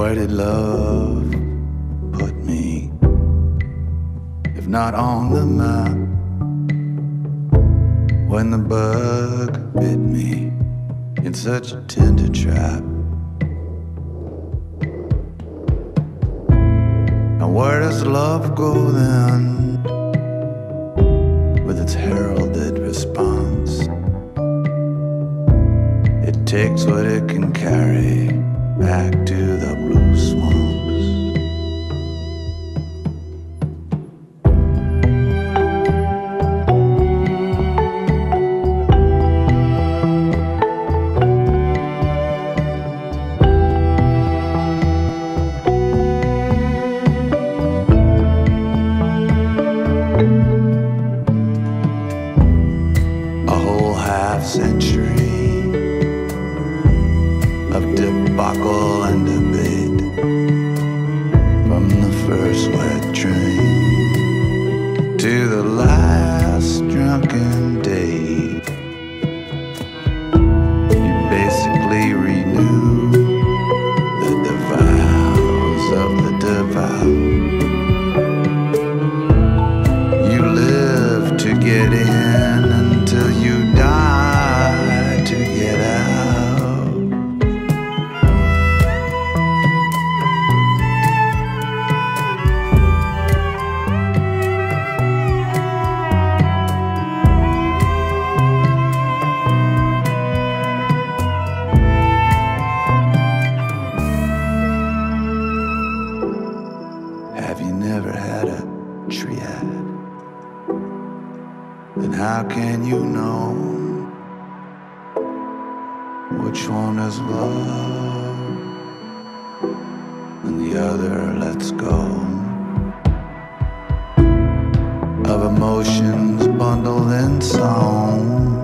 Where did love put me? If not on the map, when the bug bit me in such a tender trap. And where does love go then with its heralded response? It takes what it can carry back to the blue swamps. Half century of debacle and debate from the first wet train to the last drunken date. Then how can you know which one is love and the other lets go? Of emotions bundled in song